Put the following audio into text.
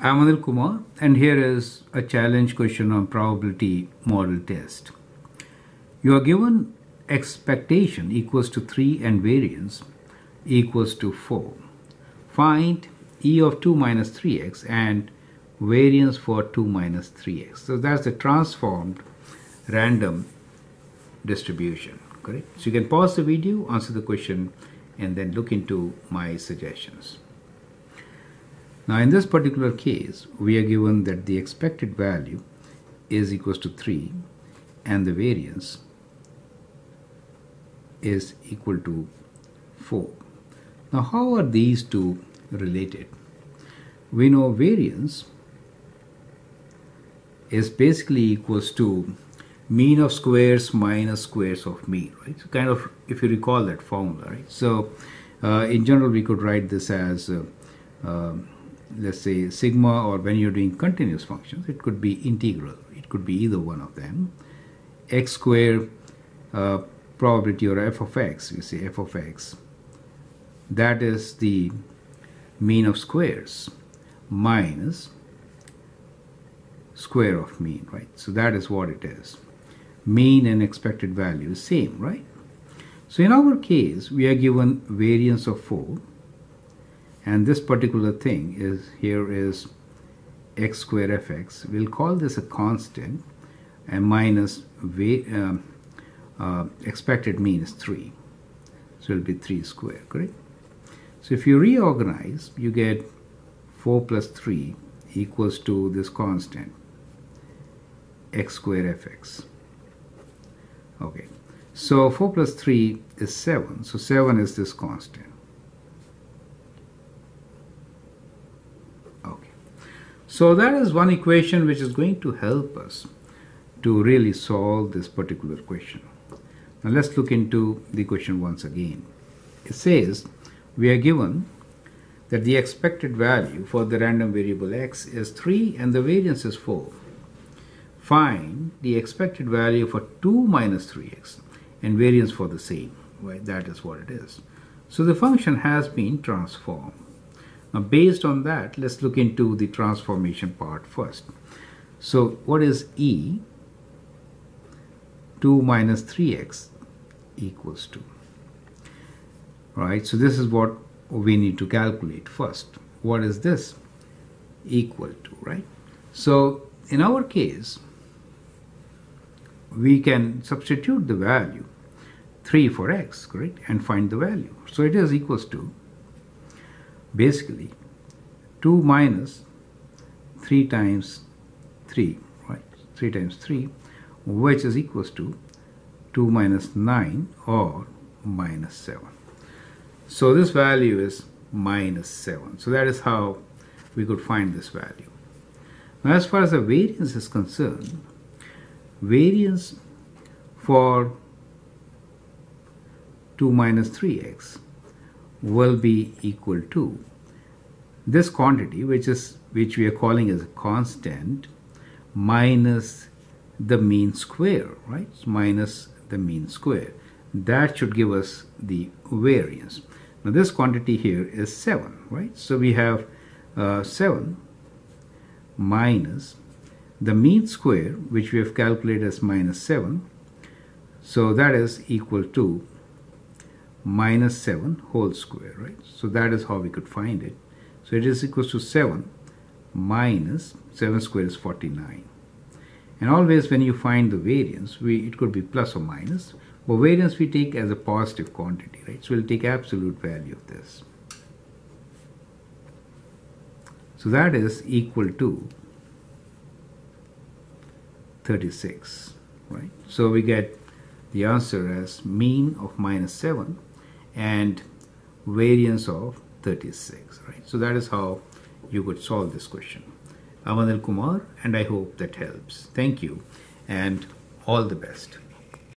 I'm Anil Kumar and here is a challenge question on probability model test. You are given expectation equals to 3 and variance equals to 4. Find e of 2 minus 3x and variance for 2 minus 3x. So that's the transformed random distribution. Correct? So you can pause the video, answer the question and then look into my suggestions. Now in this particular case, we are given that the expected value is equals to 3 and the variance is equal to 4. Now how are these two related? We know variance is basically equals to mean of squares minus squares of mean, right? So kind of, if you recall that formula, right? So uh, in general, we could write this as uh, uh, let's say sigma or when you're doing continuous functions it could be integral. It could be either one of them. X square uh, probability or f of x you say f of x that is the mean of squares minus square of mean right? So that is what it is. Mean and expected value is same right? So in our case we are given variance of 4 and this particular thing is here is x square fx. We'll call this a constant and minus uh, uh, expected mean is 3 so it'll be 3 square correct? So if you reorganize you get 4 plus 3 equals to this constant x square fx. Okay. So 4 plus 3 is 7 so 7 is this constant So that is one equation which is going to help us to really solve this particular question. Now let's look into the question once again. It says we are given that the expected value for the random variable x is 3 and the variance is 4. Find the expected value for 2 minus 3x and variance for the same. Right? That is what it is. So the function has been transformed. Now based on that, let's look into the transformation part first. So what is E? 2 minus 3x equals to. Right, so this is what we need to calculate first. What is this? Equal to, right? So in our case, we can substitute the value 3 for x, correct? And find the value. So it is equals to basically 2 minus 3 times 3 right? 3 times 3 which is equals to 2 minus 9 or minus 7 so this value is minus 7 so that is how we could find this value. Now as far as the variance is concerned variance for 2 minus 3x will be equal to this quantity which is which we are calling as a constant minus the mean square right? Minus the mean square. That should give us the variance. Now this quantity here is 7 right? So we have uh, 7 minus the mean square which we have calculated as minus 7 so that is equal to minus 7 whole square, right? So that is how we could find it. So it is equals to 7 minus 7 square is 49. And always when you find the variance, we it could be plus or minus, but variance we take as a positive quantity, right? So we'll take absolute value of this. So that is equal to 36, right? So we get the answer as mean of minus 7 and variance of 36 right? So that is how you could solve this question. I'm Kumar and I hope that helps. Thank you and all the best